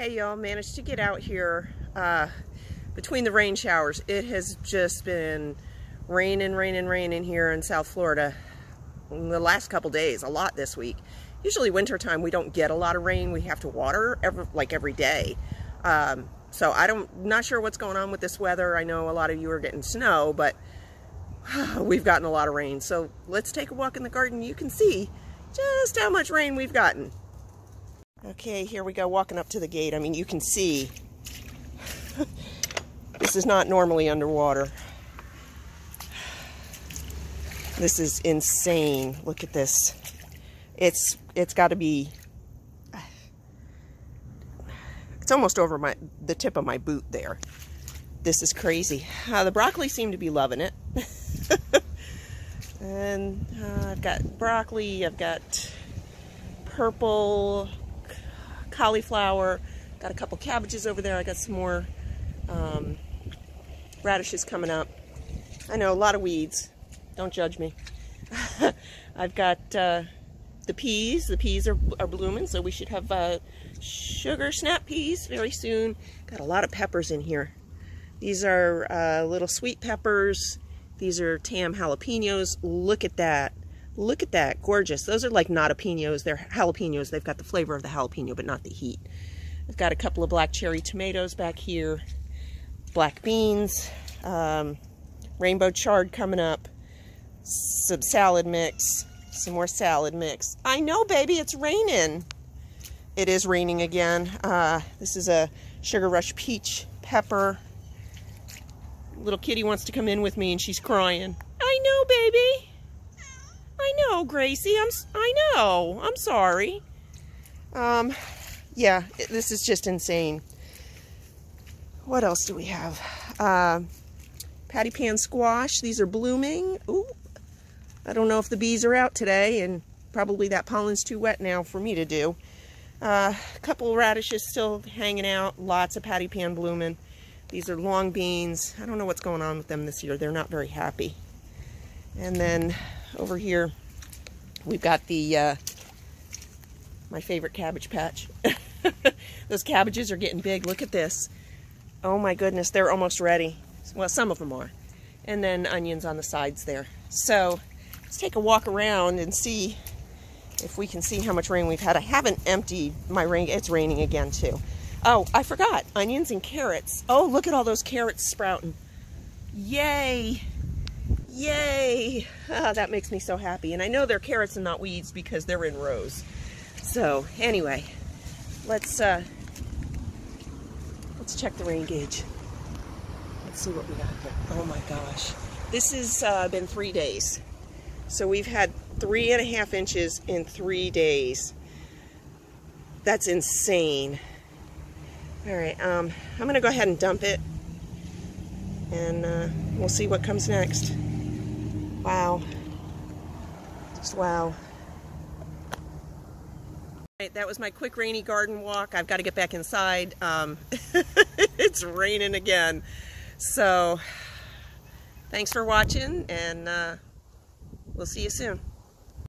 Hey y'all, managed to get out here uh, between the rain showers. It has just been raining, raining, raining here in South Florida in the last couple days, a lot this week. Usually wintertime we don't get a lot of rain. We have to water every, like every day. Um, so I don't, not sure what's going on with this weather. I know a lot of you are getting snow, but we've gotten a lot of rain. So let's take a walk in the garden. You can see just how much rain we've gotten. Okay, here we go walking up to the gate. I mean, you can see this is not normally underwater. This is insane. Look at this. It's it's got to be it's almost over my the tip of my boot there. This is crazy. Uh, the broccoli seem to be loving it. and uh, I've got broccoli, I've got purple cauliflower, got a couple cabbages over there. I got some more um, radishes coming up. I know, a lot of weeds. Don't judge me. I've got uh, the peas. The peas are, are blooming, so we should have uh, sugar snap peas very soon. Got a lot of peppers in here. These are uh, little sweet peppers. These are tam jalapenos. Look at that. Look at that. Gorgeous. Those are like not jalapenos. They're jalapenos. They've got the flavor of the jalapeno, but not the heat. I've got a couple of black cherry tomatoes back here. Black beans. Um, rainbow chard coming up. Some salad mix. Some more salad mix. I know, baby. It's raining. It is raining again. Uh, this is a Sugar Rush Peach Pepper. Little kitty wants to come in with me and she's crying. I know, baby. I know, Gracie. I'm, I know. I'm sorry. Um, yeah, this is just insane. What else do we have? Uh, patty pan squash. These are blooming. Ooh, I don't know if the bees are out today, and probably that pollen's too wet now for me to do. Uh, a couple radishes still hanging out. Lots of patty pan blooming. These are long beans. I don't know what's going on with them this year. They're not very happy. And then over here, we've got the, uh, my favorite cabbage patch. Those cabbages are getting big. Look at this. Oh my goodness, they're almost ready. Well, some of them are. And then onions on the sides there. So let's take a walk around and see if we can see how much rain we've had. I haven't emptied my rain. It's raining again too. Oh, I forgot. Onions and carrots. Oh, look at all those carrots sprouting. Yay. Yay! Oh, that makes me so happy. And I know they're carrots and not weeds because they're in rows. So anyway, let's uh, let's check the rain gauge. Let's see what we got here. Oh my gosh. This has uh, been three days. So we've had three and a half inches in three days. That's insane. All right, um, I'm gonna go ahead and dump it and uh, we'll see what comes next. Wow. Just wow. Right, that was my quick rainy garden walk. I've got to get back inside. Um, it's raining again. So, thanks for watching, and uh, we'll see you soon.